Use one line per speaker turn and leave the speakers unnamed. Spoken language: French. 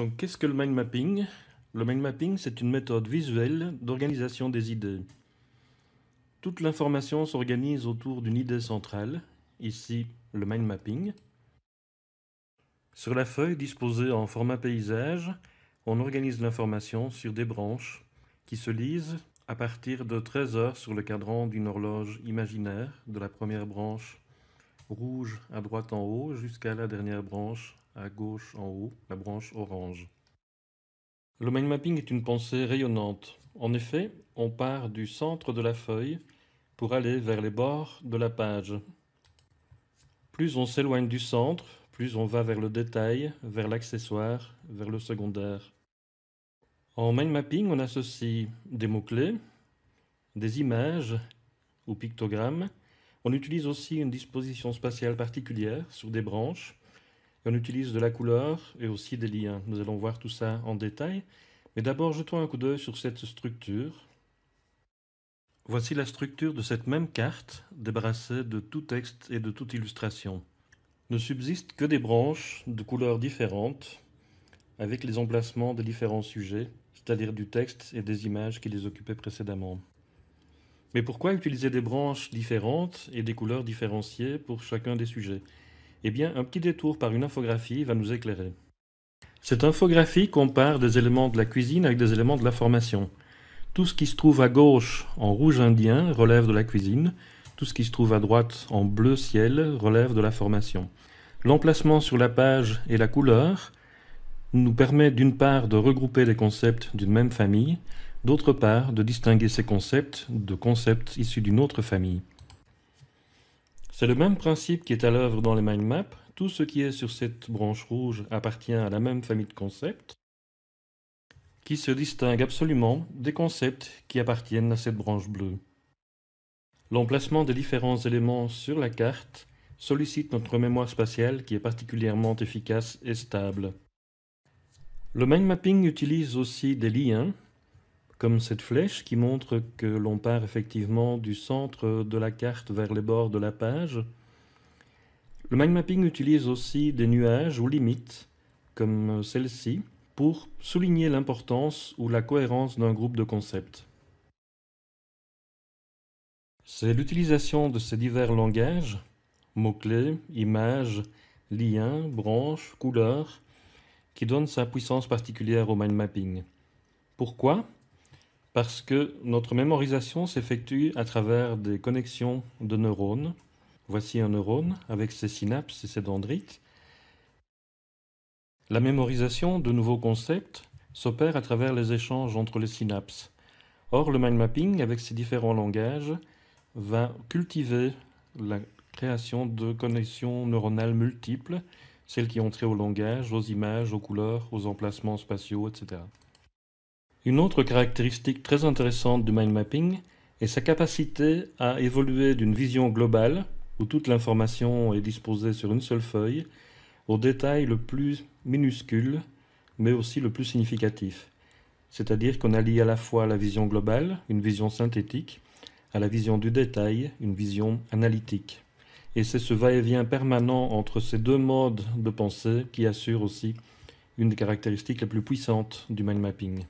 Donc, qu'est-ce que le mind mapping? Le mind mapping, c'est une méthode visuelle d'organisation des idées. Toute l'information s'organise autour d'une idée centrale, ici le mind mapping. Sur la feuille disposée en format paysage, on organise l'information sur des branches qui se lisent à partir de 13 heures sur le cadran d'une horloge imaginaire de la première branche rouge à droite en haut jusqu'à la dernière branche à gauche en haut, la branche orange. Le mind mapping est une pensée rayonnante. En effet, on part du centre de la feuille pour aller vers les bords de la page. Plus on s'éloigne du centre, plus on va vers le détail, vers l'accessoire, vers le secondaire. En mind mapping, on associe des mots-clés, des images ou pictogrammes. On utilise aussi une disposition spatiale particulière sur des branches on utilise de la couleur et aussi des liens. Nous allons voir tout ça en détail. Mais d'abord, jetons un coup d'œil sur cette structure. Voici la structure de cette même carte, débarrassée de tout texte et de toute illustration. Ne subsistent que des branches de couleurs différentes, avec les emplacements des différents sujets, c'est-à-dire du texte et des images qui les occupaient précédemment. Mais pourquoi utiliser des branches différentes et des couleurs différenciées pour chacun des sujets? Eh bien, un petit détour par une infographie va nous éclairer. Cette infographie compare des éléments de la cuisine avec des éléments de la formation. Tout ce qui se trouve à gauche en rouge indien relève de la cuisine, tout ce qui se trouve à droite en bleu ciel relève de la formation. L'emplacement sur la page et la couleur nous permet d'une part de regrouper des concepts d'une même famille, d'autre part de distinguer ces concepts de concepts issus d'une autre famille. C'est le même principe qui est à l'œuvre dans les mind maps. Tout ce qui est sur cette branche rouge appartient à la même famille de concepts qui se distingue absolument des concepts qui appartiennent à cette branche bleue. L'emplacement des différents éléments sur la carte sollicite notre mémoire spatiale qui est particulièrement efficace et stable. Le mind mapping utilise aussi des liens comme cette flèche qui montre que l'on part effectivement du centre de la carte vers les bords de la page. Le mind mapping utilise aussi des nuages ou limites, comme celle-ci, pour souligner l'importance ou la cohérence d'un groupe de concepts. C'est l'utilisation de ces divers langages, mots-clés, images, liens, branches, couleurs, qui donne sa puissance particulière au mind mapping. Pourquoi? Parce que notre mémorisation s'effectue à travers des connexions de neurones. Voici un neurone avec ses synapses et ses dendrites. La mémorisation de nouveaux concepts s'opère à travers les échanges entre les synapses. Or, le mind mapping, avec ses différents langages, va cultiver la création de connexions neuronales multiples, celles qui ont trait au langage, aux images, aux couleurs, aux emplacements spatiaux, etc. Une autre caractéristique très intéressante du mind mapping est sa capacité à évoluer d'une vision globale, où toute l'information est disposée sur une seule feuille, au détail le plus minuscule, mais aussi le plus significatif. C'est-à-dire qu'on allie à la fois la vision globale, une vision synthétique, à la vision du détail, une vision analytique. Et c'est ce va-et-vient permanent entre ces deux modes de pensée qui assure aussi une des caractéristiques les plus puissantes du mind mapping.